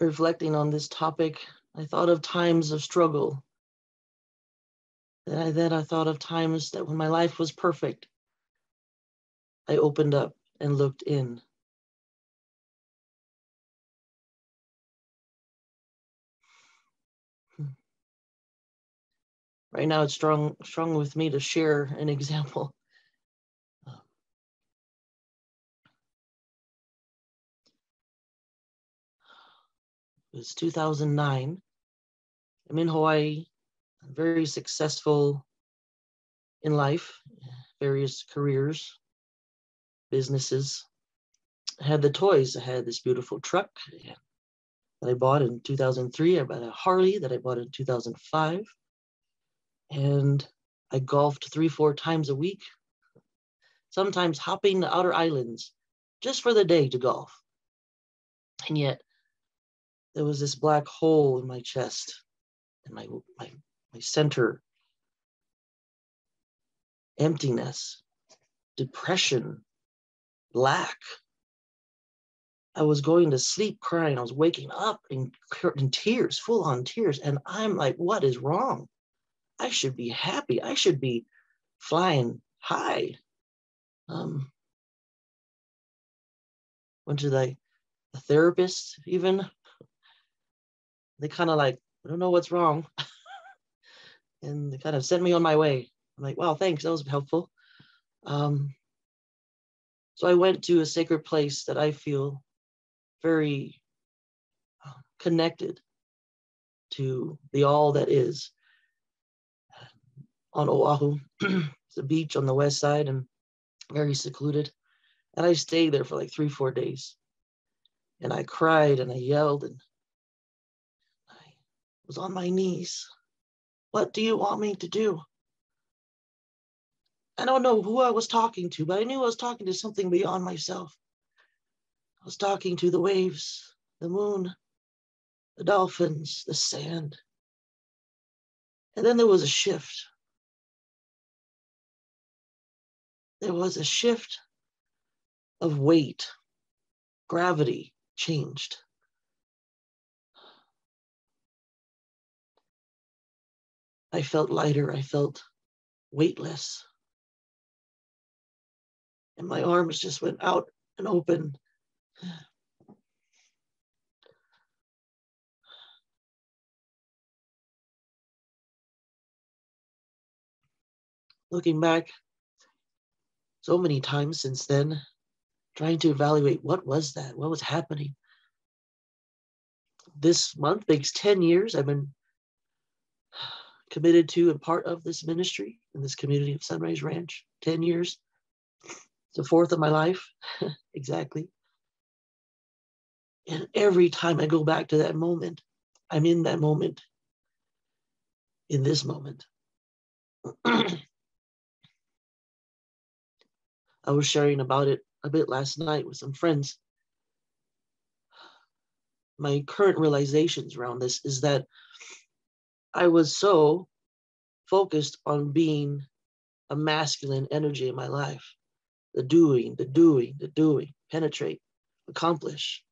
reflecting on this topic, I thought of times of struggle. Then I, then I thought of times that when my life was perfect, I opened up and looked in. Hmm. Right now, it's strong, strong with me to share an example. It was 2009. I'm in Hawaii, I'm very successful in life, various careers, businesses. I had the toys. I had this beautiful truck that I bought in 2003. I bought a Harley that I bought in 2005. And I golfed three, four times a week, sometimes hopping the outer islands just for the day to golf. And yet, there was this black hole in my chest and my my my center. Emptiness depression lack. I was going to sleep crying. I was waking up in, in tears full on tears and i'm like what is wrong? I should be happy. I should be flying high. Um went to the, the therapist even they kind of like, I don't know what's wrong. and they kind of sent me on my way. I'm like, wow, thanks. That was helpful. Um, so I went to a sacred place that I feel very uh, connected to the all that is on Oahu. it's a beach on the west side and very secluded. And I stayed there for like three, four days. And I cried and I yelled and was on my knees. What do you want me to do? I don't know who I was talking to, but I knew I was talking to something beyond myself. I was talking to the waves, the moon, the dolphins, the sand. And then there was a shift. There was a shift of weight. Gravity changed. I felt lighter. I felt weightless. And my arms just went out and open. Looking back, so many times since then, trying to evaluate what was that? What was happening? This month makes 10 years I've been committed to and part of this ministry in this community of Sunrise Ranch. 10 years, the fourth of my life. exactly. And every time I go back to that moment, I'm in that moment, in this moment. I was sharing about it a bit last night with some friends. My current realizations around this is that I was so focused on being a masculine energy in my life the doing, the doing, the doing, penetrate, accomplish.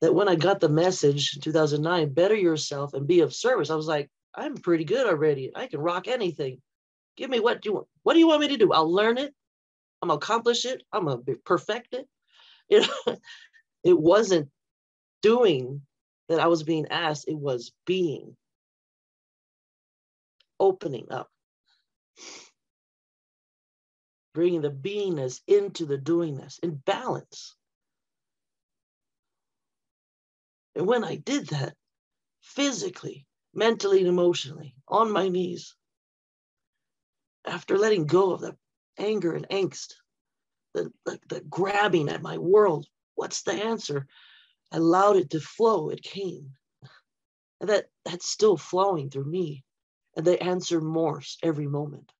That when I got the message in 2009, better yourself and be of service, I was like, I'm pretty good already. I can rock anything. Give me what do you want. What do you want me to do? I'll learn it. I'm gonna accomplish it. I'm gonna be perfect it. You know, it wasn't doing that I was being asked. It was being opening up, bringing the beingness into the doingness in balance. And when I did that, physically, mentally, and emotionally, on my knees, after letting go of the anger and angst, the, the, the grabbing at my world, what's the answer? I allowed it to flow, it came. And that, that's still flowing through me and they answer Morse every moment.